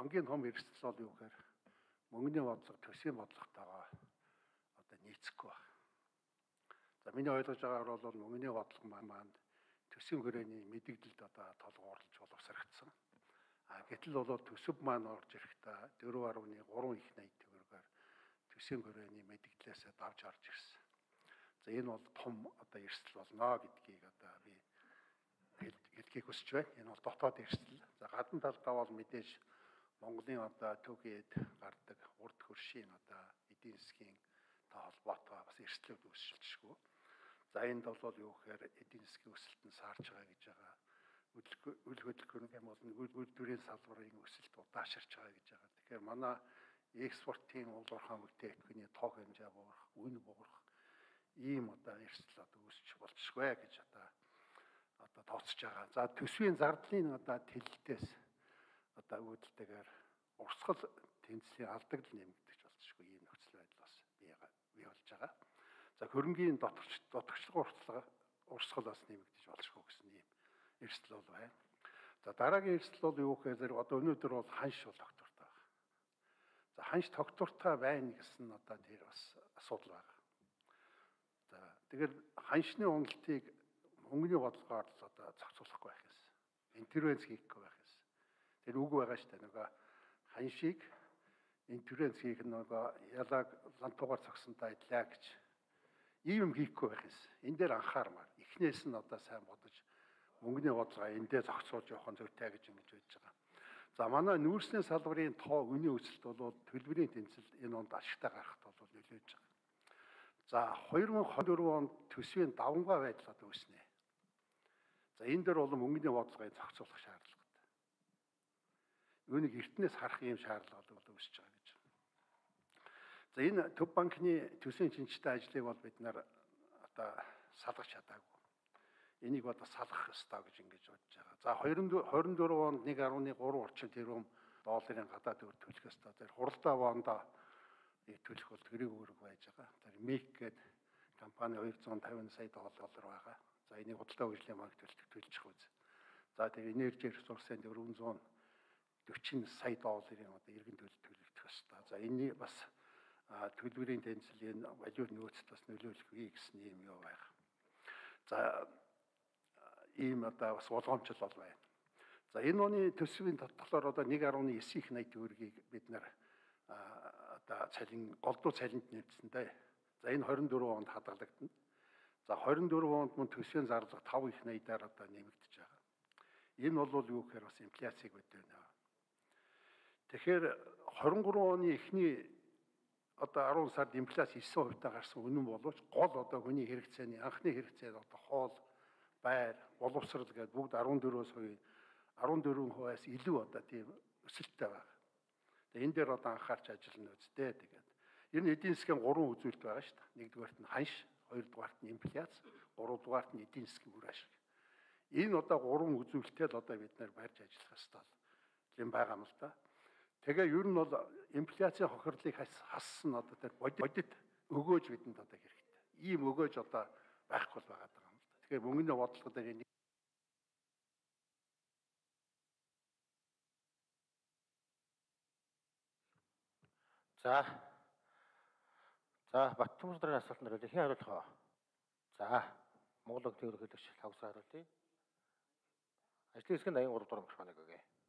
хамгийн том эрсдэл бол юу гэхээр мөнгөний бодлого, төсвийн бодлоготойгоо одоо нийцэхгүй байна. За миний ойлгож байгаагаар бол мөнгөний бодлого маань төсвийн хүрээний мэдээлэлд одоо толгуурлаж боловсрагдсан. А гэтэл бол төсөв маань орж ирэхдээ 4.3 их найт төгрөгөөр төсвийн хүрээний мэдээлэлээс давж орж ирсэн. За энэ бол том одоо эрсдэл болно гэдгийг одоо би хэлхийг хүсэж байна. Энэ бол дотоод эрсдэл. За гадна талдаа бол мэдээж Монголын одоо төгөөд гардаг урд хөршийн одоо эдийн засгийн та холбоотой бас эрсдлүүд үүсэлжшгүй. За энд бол юу гэхээр эдийн засгийн өсөлтөнд саарч байгаа гэж байгаа. Үйл хөдөлгөөний болон үйлдвэрийн салбарын өсөлт удаашрч байгаа гэж байгаа. Тэгэхээр манай экспортын улуурхаан бүтээгдэхүүний тоо хэмжээ буурах, үн буурах ийм одоо эрсдэл одоо үүсч болчихгүй гэж одоо одоо тооцож байгаа. За төсвийн зардлын одоо тэлэлтээс одоо үүдэлтэйгээр урсгал тэнцлийн алдагдал нэмэгдэж болчихгүй ийм нөхцөл байдал бас бий бий болж байгаа. За хөрөнгийн дотогч дотогчлог урсгал урсгал бас нэмэгдэж болчихгүй гэсэн ийм эрсдэл бол байна. За дараагийн эрсдэл бол юу гэхээр одоо өнөөдөр бол ханш бол доктортой байна. За ханш доктортой байна гэсэн одоо тэр бас асуудал байна. За тэгэхээр ханшны уналтыг өнгөний бодлогоор л одоо зохицуулахгүй байх юмсан. Интервенц хийхгүй байх. Тэр үг байгаа дээ. Нөгөө ханшийг интервенц хийх нөгөө ялаг лантуугаар цогсонтой адилаа гэж ийм юм хийхгүй байх юмсан. Энэ дээр анхаармаар. Эхнээс нь одоо сайн бодож мөнгөний бодлогоо эндээ зохицуулж явах нь зүйтэй гэж ингэж байж байгаа. За манай нүүрсний салбарын тоо үний өсөлт бол төлбөрийн тэнцэл энэ онд ашигтай гарахт бол нөлөөж байгаа. За 2024 онд төсвийн давмгай байдал одоо үүснэ. За энэ дээр бол мөнгөний бодлогыг зохицуулах шаардлагатай. Үүнийг эртнээс харах юм шаардлага бол үүсэж байгаа гэж. За энэ төв банкны төсвийн шинжтэй ажлыг бол бид нар одоо салгах чадаагүй. Энийг одоо салгах ёстой гэж ингэж бодож байгаа. За 2024 онд 1.3 орчим тэрбум долларын гадаад төгрөг төлөх ёстой. Тэр хуралдаа вондоо нэг төлөх бол тэрийг үүрэг байж байгаа. Тэр МИК гээд компани 250 сая доллар байгаа. За энийг худалдаа хөгжлийн банк төлөлт төлчих үз. За тэгээ энержи ресурсын 440 сая долларын одоо иргэн төлөлт төлөгдөх ёстой. За энэ бас төлбөрийн тэнцлийн валют нөөцт бас нөлөөлөх үе гэсэн юм юу байх. За ийм одоо бас болгоомжл бол байна. За энэ оны төсвийн татгалаар одоо 1.9 их 80 төгрөгийг бид нар одоо цалин голдуу цалинд нэмсэн дээ. За энэ 24 онд хадгалагдана. За 24 онд мөн төсвийн зарлага 5 их 80-аар одоо нэмэгдэж байгаа. Энэ бол юу гэхээр бас инфляцийг байна. Тэгэхээр 23 оны эхний одоо 10 сард инфляц 9% та гарсан үнэн боловч гол одоо хүний хэрэгцээний анхны хэрэгцээ одоо хоол, байр, боловсрал гэдэг бүгд 14-өөс хувийн 14%-аас илүү одоо тийм өсөлттэй байна. Тэгээ энэ дээр одоо анхаарч ажиллана үсттэй тэгээд. Ер нь эдийн засгийн 3 үзүүлэлт байгаа шүү дээ. Нэгдүгээрт нь ханш, хоёрдугаарт нь инфляц, гуравдугаарт нь эдийн засгийн үр ашиг. Энэ одоо гурван үзүүлэлттэй л одоо бид нэр барьж ажиллах ёстой юм байгаа юм л да. Тэгээ ер нь бол инфляцийн хохирлыг хассан одоо тэр бодит өгөөж бидэнд одоо хэрэгтэй. Ийм өгөөж одоо байхгүй л байгаа юм л да. Тэгэхээр мөнгөний бодлого дээр энэ За За Баттамдрын асуултанд хариулт хэн хариулах вэ? За Монгол Өнгийн ерөнхийлөгч Лавсар хариулъя. Ажлын хэсгийн 83 дугаар микрофоныг өгье. За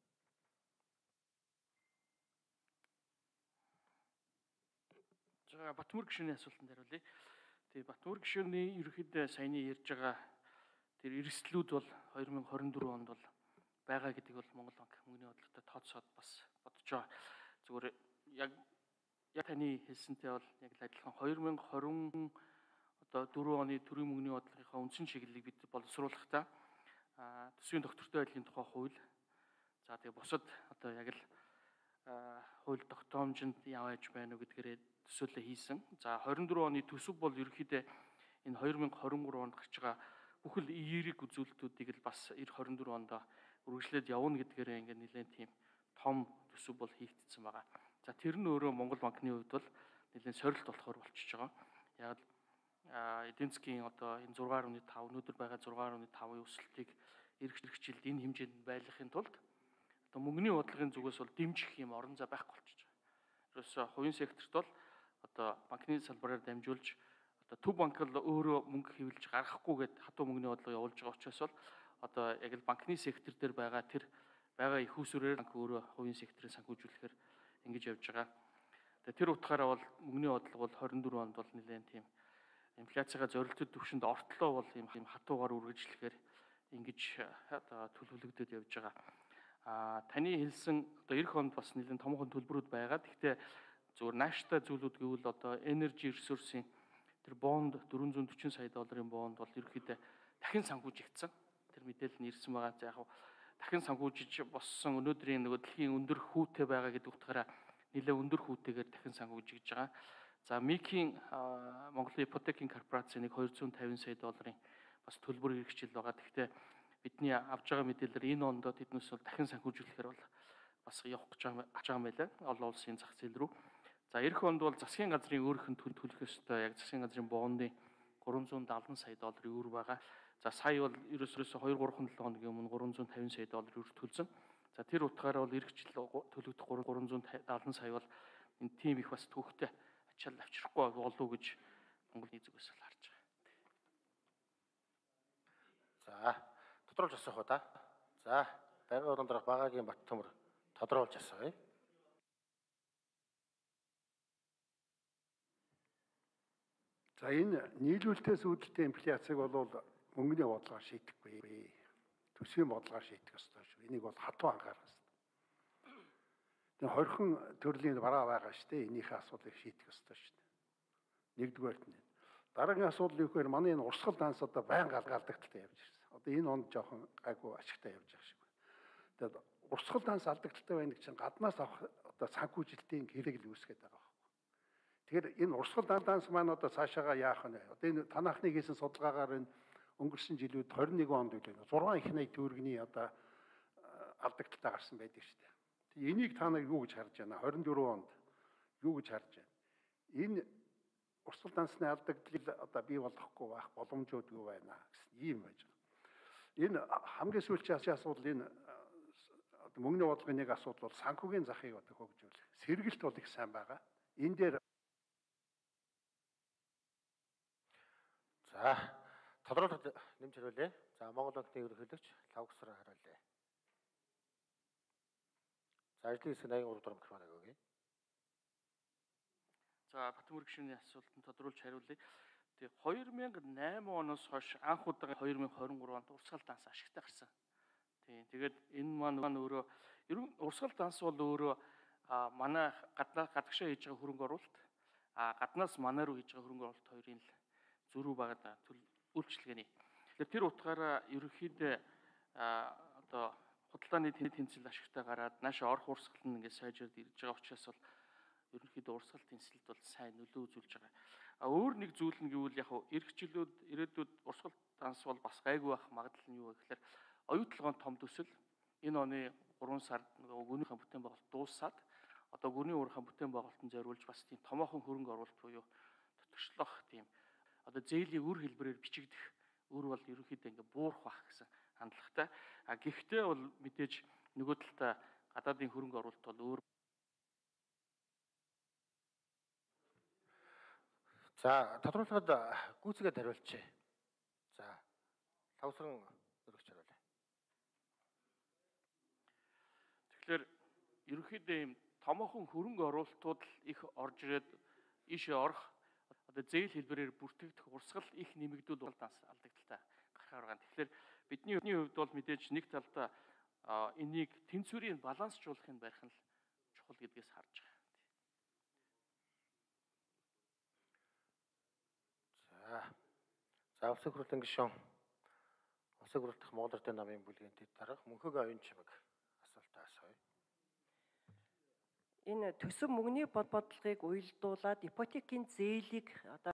Батмөр гишүүний асуултанд хариулъя. Тэгээ Батмөр гишүүний ерөнхийдөө саяны ярьж байгаа тэр эрсдлүүд бол 2024 онд бол байгаа гэдэг бол Монгол банк мөнгөний бодлоготой тооцоод бас бодож байгаа. Зүгээр яг яг таны хэлсэнтэй бол яг л адилхан 2020 одоо 4 оны төрийн мөнгөний бодлогынхаа үндсэн чиглэлийг бид боловсруулахдаа төсвийн доктортой байдлын тухай хууль за тэгээ бусад одоо яг л хууль тогтоомжинд явааж байна уу гэдгээрээ төсөөлөл хийсэн. За 24 оны төсөв бол ерөөхдөө энэ 2023 онд гарч байгаа бүхэл эерэг үзүүлэлтүүдийг л бас 24 онд үргэлжлээд явна гэдгээрээ ингээд нэлээд тийм том төсөв бол хийгдсэн байгаа. За тэр нь өөрөө Монгол банкны хувьд бол нэлээд сорилт болохоор болчихж байгаа. Яг л эдийн засгийн одоо энэ 6.5 өнөөдөр байгаа 6.5-ын өсөлтийг эх хэрэгжилд энэ хэмжээнд байлгахын тулд одоо мөнгөний бодлогын зүгээс бол дэмжих юм орон зай байхгүй болчихж байгаа. Ерөөсөө хувийн секторт бол одоо банкны салбараар дамжуулж одоо төв банк л өөрөө мөнгө хэвлэж гаргахгүйгээд хатуу мөнгөний бодлого явуулж байгаа учраас бол одоо яг л банкны сектор дээр байгаа тэр байгаа их усүрээр банк өөрөө хувийн секторыг санхүүжүүлэхээр ингэж явж байгаа. Тэгээ тэр утгаараа бол мөнгөний бодлого бол 24 онд бол нэлээд тийм инфляцийн зорилттой түвшинд ортлоо бол ийм хатуугаар үргэлжлэхээр ингэж одоо төлөвлөгдөд явж байгаа. А таны хэлсэн одоо эх онд бас нэлээд томхон төлбөрүүд байгаа. Гэхдээ зөвхөн нааштай зүйлүүд гэвэл одоо energy resource-ийн тэр бонд 440 сая долларын бонд бол ерөөхдөө дахин санхүүжигдсэн. Тэр мэдээлэл нь ирсэн байгаа. За яг дахин санхүүжиж боссон өнөөдрийн нөгөө дэлхийн өндөр хүүтэй байгаа гэдэг утгаараа нэлээд өндөр хүүтэйгээр дахин санхүүжиж байгаа. За Микийн Монголын ипотекийн корпорацийн нэг 250 сая долларын бас төлбөр хэрэгжил байгаа. Гэхдээ бидний авж байгаа мэдээлэлээр энэ ондоо тэднээс бол дахин санхүүжүүлэхээр бол бас явах гэж байгаа юм байлаа. Олон улсын зах зээл рүү. За эх онд бол засгийн газрын өөрийнх нь төлөх ёстой яг засгийн газрын бооны 370 сая долларын үүр байгаа. За сая бол ерөөсөөс 2 3 7 хоногийн өмнө 350 сая доллар үүр төлсөн. За тэр утгаараа бол эх жил төлөгдөх 370 сая бол энэ тим их бас төвхтэй ачаал авчрахгүй болов уу гэж Монгол нийт зүгээс л харж байгаа. За тодруулж асуух уу да. За байнгын орон дараах багаагийн бат төмөр тодруулж асууя. За энэ нийлүүлэлтээс үүдэлтэй инфляцийг бол мөнгөний бодлогоор шийдэхгүй. Төсвийн бодлогоор шийдэх ёстой шүү. Энийг бол хатуу анхаарах ёстой. Тэгээ хорхон төрлийн бараа байгаа шүү дээ. Энийхээ асуудлыг шийдэх ёстой шүү. Нэгдүгээрт нь. Дараагийн асуудал юу гэхээр манай энэ урсгал данс одоо байнга алдагдaltaй явж ирсэн. Одоо энэ онд жоохон гайгүй ашигтай явж байгаа шиг байна. Тэгээд урсгал данс алдагдaltaй байна гэж чинь гаднаас авах одоо санхүүжилтийн хэрэг л үүсгээд байгаа Тэгэхээр энэ урсгал данданс маань одоо цаашаага яах вэ? Одоо энэ танахны хийсэн судалгаагаар энэ өнгөрсөн жилүүд 21 онд үлээ 6 их найт төгрөгийн одоо алдагдaltaй гарсан байдаг шүү дээ. Тэгээ энийг та нар юу гэж харж байна? 24 онд юу гэж харж байна? Энэ урсгал дансны алдагдлыг одоо бий болгохгүй байх боломжууд юу байна гэсэн ийм байж. Энэ хамгийн сүүлчийн асуудал энэ мөнгөний бодлогын нэг асуудал бол санхүүгийн захыг одоо хөгжүүлэх. Сэргэлт бол их сайн байгаа. Энэ дээр За тодруулалт нэмж хариулъя. За Монгол банкны ерөнхийлөгч Лавгсар хариулъя. За ажлын хэсэг 83 дугаар микрофон өгье. За Батмөр гишүүний асуултанд тодруулж хариулъя. Тэгээ 2008 оноос хойш анх удаа 2023 онд урсгал данс ашигтай гарсан. Тийм. Тэгээд энэ маань өөрөө ерөн урсгал данс бол өөрөө манай гаднаа гадагшаа хийж байгаа хөрөнгө оруулалт а гаднаас манай руу хийж байгаа хөрөнгө оруулалт хоёрын л зөрүү багада үйлчлэгээний. Тэгэхээр тэр утгаараа ерөнхийдөө одоо худалдааны тэнцэл ашигтай гараад нааша орох урсгал нь ингээд сайжраад ирж байгаа учраас бол ерөнхийдөө урсгал тэнцэлд бол сайн нөлөө үзүүлж байгаа. А өөр нэг зүйл нь гэвэл яг эрх жилүүд ирээдүйд урсгал данс бол бас гайгүй байх магадлал нь юу вэ гэхээр оюутлогоон том төсөл. Энэ оны 3 сард гүнийхэн бүтээн байгуулалт дуусаад одоо гүний уурхайн бүтээн байгуулалтанд зориулж бас тийм томоохон хөрөнгө оруулалт буюу дотгочлох тийм. Одоо зээлийн үр хэлбэрээр бичигдэх өр бол ерөнхийдөө ингээ буурах бах гэсэн хандлагатай. А гэхдээ бол мэдээж нөгөө талдаа гадаадын хөрөнгө оруулалт бол өөр За тодруулахад гүйцэгээд хариулчих. За лавсран өргөж хариулъя. Тэгэхээр ерөнхийдөө ийм томоохон хөрөнгө оруулалтууд их орж ирээд ийшээ орох одоо зээл хэлбэрээр бүртгэгдэх урсгал их нэмэгдүүл улдаас алдагдaltaй гарахаар байгаа. Тэгэхээр бидний хувьд бол мэдээж нэг талдаа энийг тэнцвэрийн балансжуулахын барих нь чухал гэдгээс харж байгаа. За. За усыг хөрөлтөн гишүүн. Усыг хөрөлтөх Монгол Эрдэнэ намын бүлгийн дэд дарга мөнхөг оюун чимэг асуултаа асууя энэ төсөв мөнгөний бодлогыг уялдуулаад ипотекийн зээлийг одоо